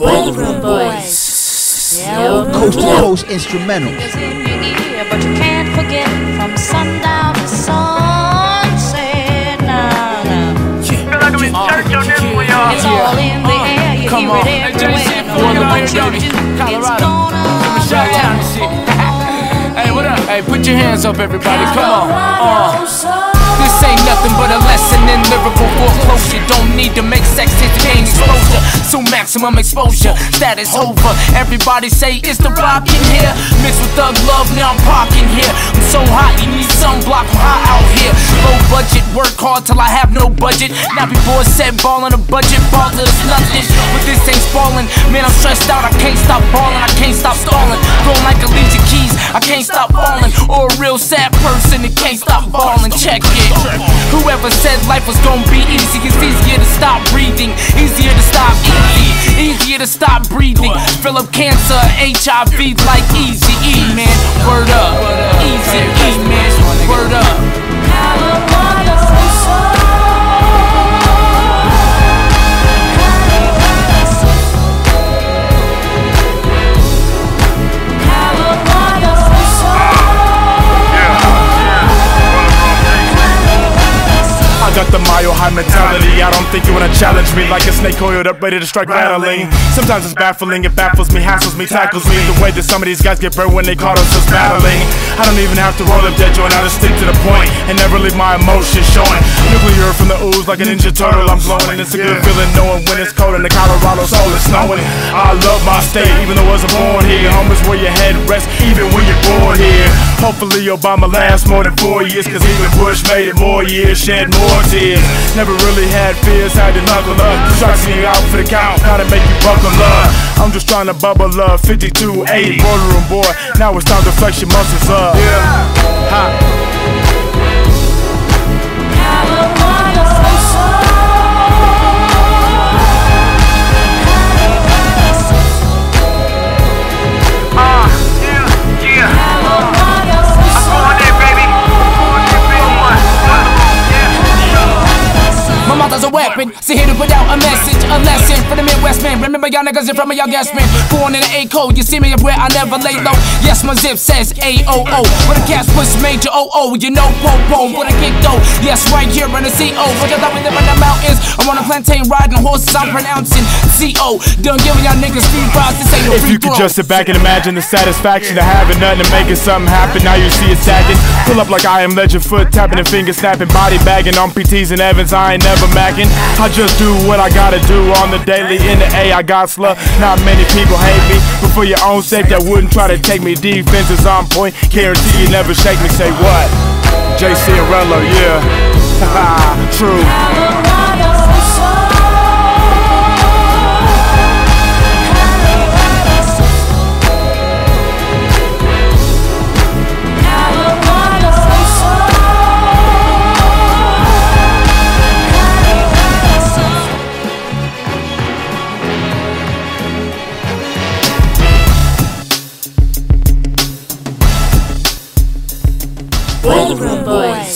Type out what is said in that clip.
Broiler Room Boyz. Yeah. Coast to coast Instrumental. Fingers in your ear, but you can't forget from sundown to sunset. Nah, nah. It's all in the air, you Come hear on. it everywhere. No matter what you do, it's gonna Chi-town and shit. Hey, what up? Hey, put your hands up, everybody. Come on. Uh. This ain't nothing but a lesson in lyrical foreclosure. Don't need to make sex gain exposure. So maximum exposure, status over. Everybody say it's the rock in here. Mixed with thug love, now I'm parking here. I'm so hot, you need sunblock. I'm hot out here. Low budget, work hard till I have no budget. Now people are set ball on a budget, ball it's nothing. But this ain't spalling. Man, I'm stressed out. I can't stop balling. I can't stop stalling. I can't stop falling. Or a real sad person that can't stop falling. Check it. Whoever said life was gonna be easy, it's easier to stop breathing. Easier to stop easy. Easier to stop breathing. Fill up cancer, HIV like easy E, man. Word up. Easy E, man. Word up. Mentality. I don't think you wanna challenge me like a snake coiled up, ready to strike rattling. Sometimes it's baffling, it baffles me, hassles me, tackles me. The way that some of these guys get burned when they caught us just battling. I don't even have to roll up that joint, I just stick to the point and never leave my emotions showing. Nuclear from the ooze like a ninja turtle, I'm glowing. And it's a good feeling knowing when it's cold in the Colorado soul is snowing. I love my state, even though I wasn't born here. Home is where your head rests, even when you're born. Hopefully Obama lasts more than four years, cause even Bush made it more years, shed more tears. Never really had fears, had to knuckle up. Structuring out for the count, gotta make you buckle up. I'm just trying to bubble up, 5280, boardroom boy. Now it's time to flex your muscles up. Yeah. Ha. Weapon, so here to put out a message, a lesson for the Midwest man. Remember y'all niggas in from y'all guess man. Born in the A code, you see me up where I never lay low. Yes, my zip says AOO. When the cats push major O-O, you know po-po. When I kick though, yes, right here in the CO. But you thought we live in the mountains. I'm on a plantain riding horses, I'm pronouncing CO. Done giving y'all niggas free rides, this ain't no If free you could throw. just sit back and imagine the satisfaction of having nothing and making something happen. Now you see it sagging. Pull up like I am legend, foot tapping and finger snapping, body bagging on PTs and Evans. I ain't never macking. I just do what I gotta do on the daily. In the A, I got sluh. Not many people hate me, but for your own sake, that wouldn't try to take me. Defense is on point. Guarantee you never shake me. Say what? JC Arello, yeah. True. Boiler Boys.